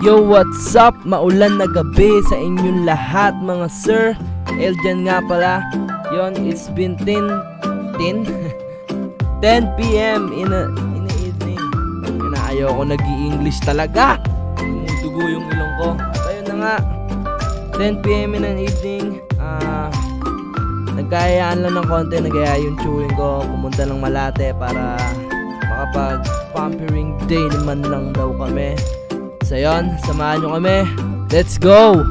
Yo, what's up? Maulan na gabi sa inyong lahat mga sir. Eljan nga pala. Yon, it's been 10 10 10 p.m. in a, in the evening. Yun na, ayaw ko nag english talaga. Tumutugo yung ilong ko. Ayun na nga, 10 p.m. in an evening. Ah, nagkayaan lang ng konti. Nagaya yung chewing ko. Pumunta ng Malate para makapag pampering day naman lang daw kami. So yun, samahan nyo kami. Let's go!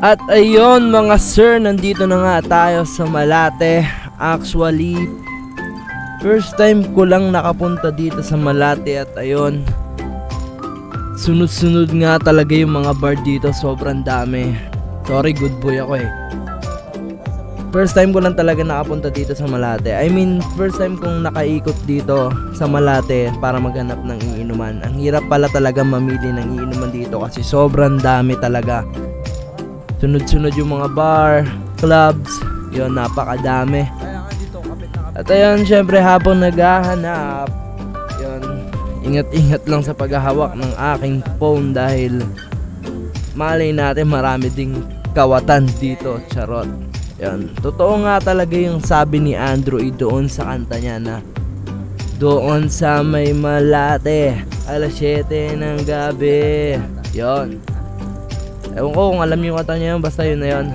At ayun mga sir, nandito na nga tayo sa Malate. Actually, first time ko lang nakapunta dito sa Malate at ayun, sunod-sunod nga talaga yung mga bar dito, sobrang dami. Sorry, good boy ako eh. First time ko lang talaga nakapunta dito sa Malate. I mean, first time kong nakaikot dito sa Malate para maghanap ng iinuman. Ang hirap pala talaga mamili ng iinuman dito kasi sobrang dami talaga. Sunod-sunod yung mga bar, clubs, yun, napakadami. At ayun, syempre habang naghahanap, yun, ingat-ingat lang sa paghahawak ng aking phone dahil malay natin marami ding kawatan dito, charot. Yun, totoo nga talaga yung sabi ni Andrew doon sa kanta niya na doon sa may malate, alas 7 ng gabi. Yon. Ewan ko kung alam yung kanta niya yun, basta yun na yun.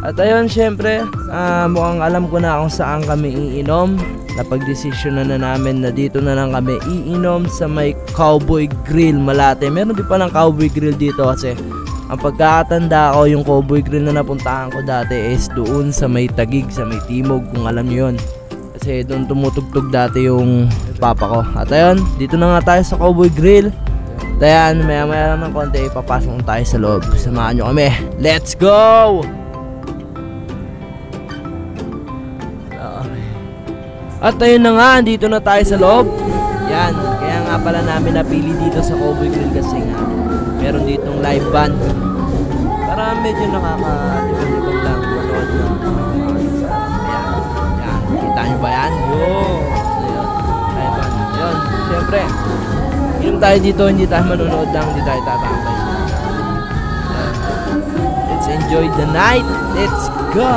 At ayun, syempre, ah, mukhang alam ko na kung saan kami iinom. Napag-desisyon na, na namin na dito na lang kami iinom sa may Cowboy Grill Malate. Meron din palang Cowboy Grill dito kasi ang pagkakatanda ko, yung Cowboy Grill na napuntahan ko dati is doon sa may Tagig, sa may Timog, kung alam niyo yun. Kasi doon tumutugtog dati yung papa ko. At ayun, dito na nga tayo sa Cowboy Grill. Ayan, maya maya lang ng konti, ipapasok na tayo sa loob. Samahan nyo kami. Let's go! At ayun na nga, andito na tayo sa loob. Yan, kaya nga pala namin napili dito sa Cowboy Grill kasi nga meron ditong live band. Para medyo nakaka-libang lang manood ng mga. Ayan, yan, kita nyo ba yan? Yo! Ayun, live band. Yun, syempre, inom tayo dito, hindi tayo manonood lang, hindi tayo tatambay. Let's enjoy the night. Let's go!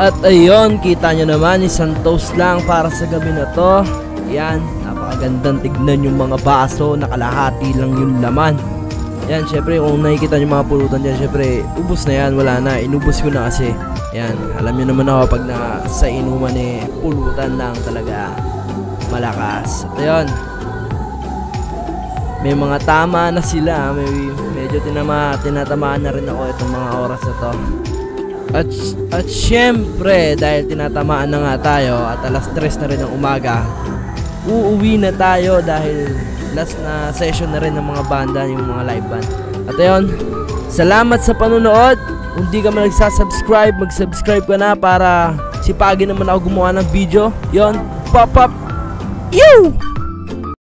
At ayun, kita nyo naman, isang toast lang para sa gabi na to. Yan, napakaganda Gandang tignan yung mga baso, nakalahati lang yung laman. Yan, syempre kung nakikita nyo mga pulutan dyan, syempre ubos na yan, wala na, inubos ko na kasi. Yan, alam nyo naman ako pag na sa inuman eh, pulutan lang talaga malakas. At yun, may mga tama na sila, may medyo tinama, tinatamaan na rin ako itong mga oras na to. At, at syempre, dahil tinatamaan na nga tayo at alas 3 na rin ng umaga, uuwi na tayo dahil last na session na rin ng mga banda, yung mga live band. At ayun, salamat sa panonood. Kung di ka man nagsasubscribe, mag-subscribe ka na para sipagin naman ako gumawa ng video. Yon, pop up. You!